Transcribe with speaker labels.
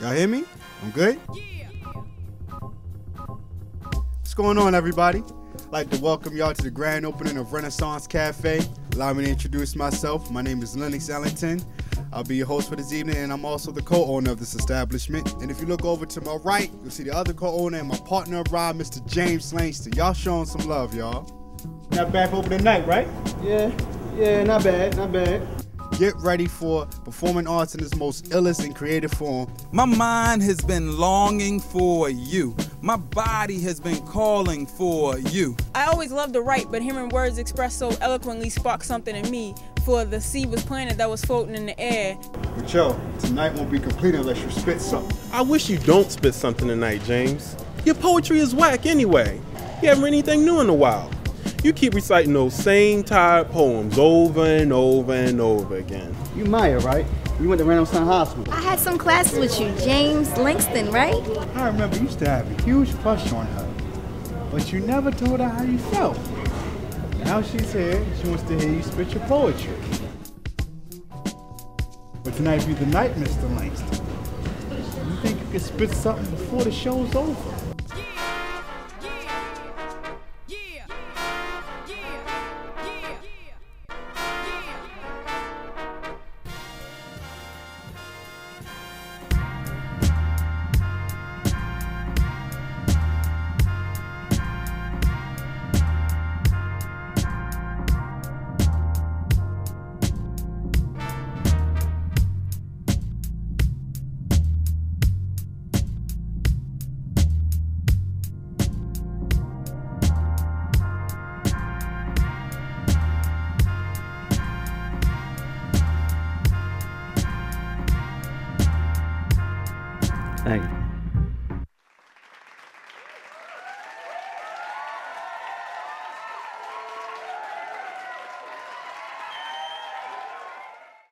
Speaker 1: Y'all hear me? I'm good? What's going on, everybody? I'd like to welcome y'all to the grand opening of Renaissance Cafe. Allow me to introduce myself. My name is Lennox Ellington. I'll be your host for this evening, and I'm also the co-owner of this establishment. And if you look over to my right, you'll see the other co-owner and my partner of ride, Mr. James Langston. Y'all showing some love, y'all. Not bad for opening night, right?
Speaker 2: Yeah, yeah, not bad, not bad.
Speaker 1: Get ready for performing arts in its most illest and creative form.
Speaker 3: My mind has been longing for you. My body has been calling for you.
Speaker 4: I always loved to write, but hearing words expressed so eloquently sparked something in me. For the seed was planted that was floating in the air.
Speaker 1: But yo, tonight won't be complete unless you spit something.
Speaker 5: I wish you don't spit something tonight, James. Your poetry is whack anyway. You haven't written anything new in a while. You keep reciting those same tired poems over and over and over again.
Speaker 2: You Maya, right? You went to Renaissance Hospital.
Speaker 6: I had some classes with you, James Langston, right?
Speaker 7: I remember you used to have a huge crush on her, but you never told her how you felt. Now she's here, she wants to hear you spit your poetry. But tonight be the night, Mr. Langston. You think you can spit something before the show's over?